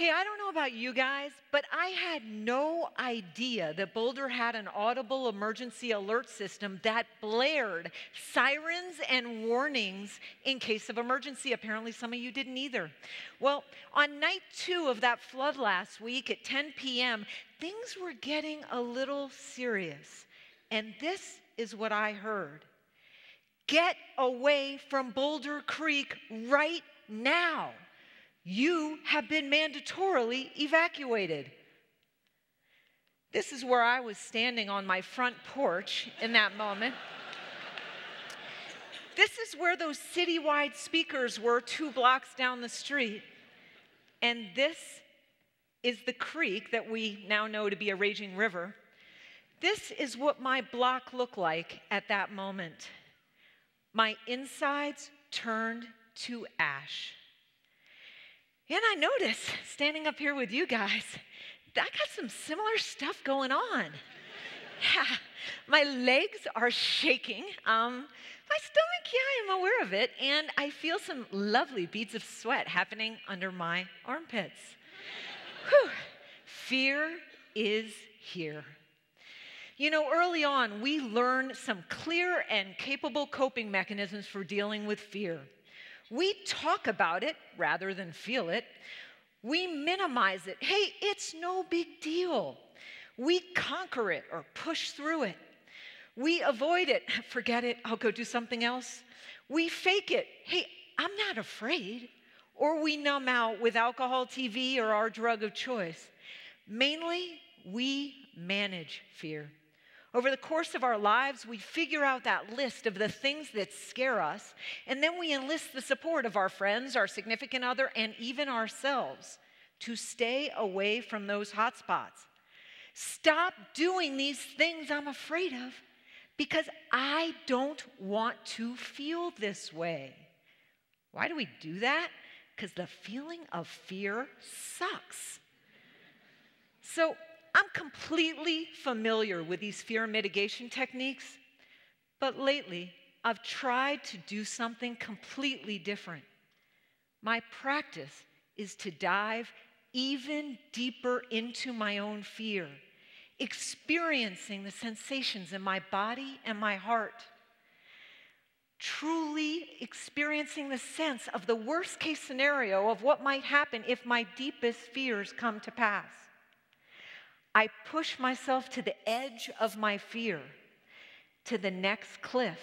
Hey, I don't know about you guys, but I had no idea that Boulder had an audible emergency alert system that blared sirens and warnings in case of emergency. Apparently, some of you didn't either. Well, on night two of that flood last week at 10 p.m., things were getting a little serious. And this is what I heard Get away from Boulder Creek right now you have been mandatorily evacuated. This is where I was standing on my front porch in that moment. this is where those citywide speakers were two blocks down the street. And this is the creek that we now know to be a raging river. This is what my block looked like at that moment. My insides turned to ash. And I notice standing up here with you guys, I got some similar stuff going on. Yeah, my legs are shaking. Um, my stomach, yeah, I'm aware of it. And I feel some lovely beads of sweat happening under my armpits. Whew. Fear is here. You know, early on, we learn some clear and capable coping mechanisms for dealing with fear. We talk about it rather than feel it. We minimize it. Hey, it's no big deal. We conquer it or push through it. We avoid it. Forget it. I'll go do something else. We fake it. Hey, I'm not afraid. Or we numb out with alcohol, TV, or our drug of choice. Mainly, we manage fear. Over the course of our lives, we figure out that list of the things that scare us, and then we enlist the support of our friends, our significant other, and even ourselves to stay away from those hot spots. Stop doing these things I'm afraid of because I don't want to feel this way. Why do we do that? Because the feeling of fear sucks. So, I'm completely familiar with these fear mitigation techniques, but lately I've tried to do something completely different. My practice is to dive even deeper into my own fear, experiencing the sensations in my body and my heart, truly experiencing the sense of the worst case scenario of what might happen if my deepest fears come to pass. I push myself to the edge of my fear, to the next cliff.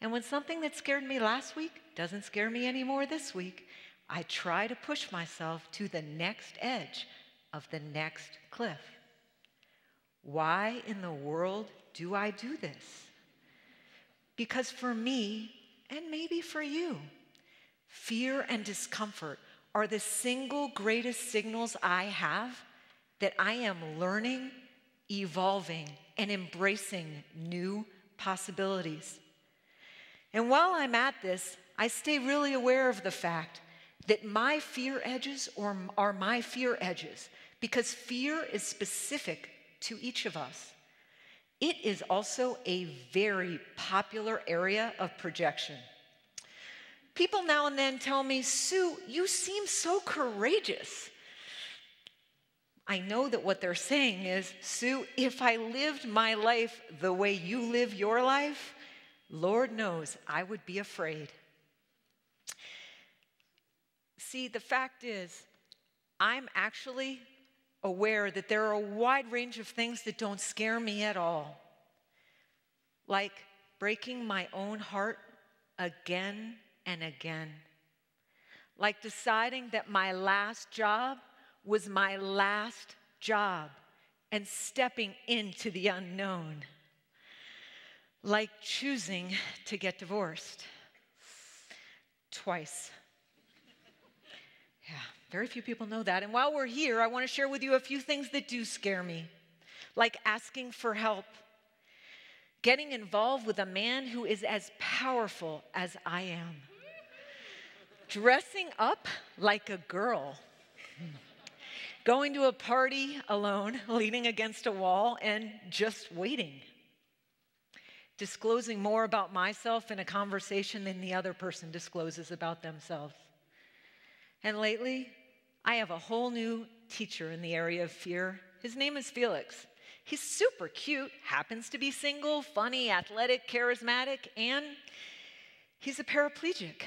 And when something that scared me last week doesn't scare me anymore this week, I try to push myself to the next edge of the next cliff. Why in the world do I do this? Because for me, and maybe for you, fear and discomfort are the single greatest signals I have that I am learning, evolving, and embracing new possibilities. And while I'm at this, I stay really aware of the fact that my fear edges or are my fear edges because fear is specific to each of us. It is also a very popular area of projection. People now and then tell me, Sue, you seem so courageous. I know that what they're saying is, Sue, if I lived my life the way you live your life, Lord knows I would be afraid. See, the fact is, I'm actually aware that there are a wide range of things that don't scare me at all, like breaking my own heart again and again, like deciding that my last job was my last job and stepping into the unknown, like choosing to get divorced twice. Yeah, very few people know that. And while we're here, I want to share with you a few things that do scare me, like asking for help, getting involved with a man who is as powerful as I am, dressing up like a girl going to a party alone, leaning against a wall, and just waiting. Disclosing more about myself in a conversation than the other person discloses about themselves. And lately, I have a whole new teacher in the area of fear. His name is Felix. He's super cute, happens to be single, funny, athletic, charismatic, and he's a paraplegic.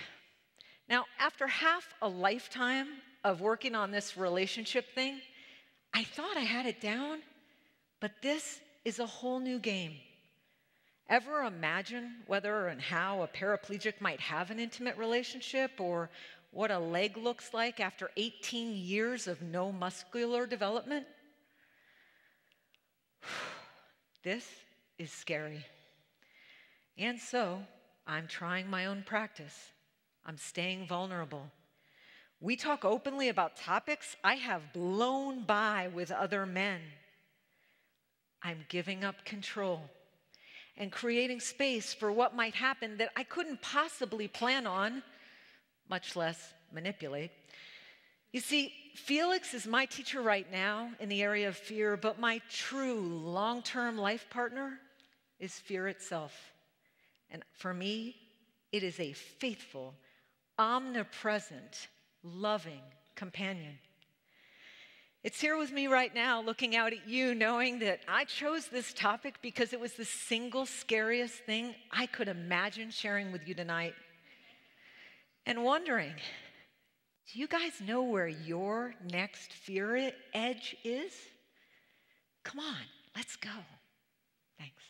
Now, after half a lifetime of working on this relationship thing, I thought I had it down, but this is a whole new game. Ever imagine whether and how a paraplegic might have an intimate relationship or what a leg looks like after 18 years of no muscular development? this is scary. And so I'm trying my own practice. I'm staying vulnerable. We talk openly about topics I have blown by with other men. I'm giving up control and creating space for what might happen that I couldn't possibly plan on, much less manipulate. You see, Felix is my teacher right now in the area of fear, but my true long term life partner is fear itself. And for me, it is a faithful, omnipresent, loving companion. It's here with me right now, looking out at you, knowing that I chose this topic because it was the single scariest thing I could imagine sharing with you tonight. And wondering, do you guys know where your next fear edge is? Come on, let's go. Thanks.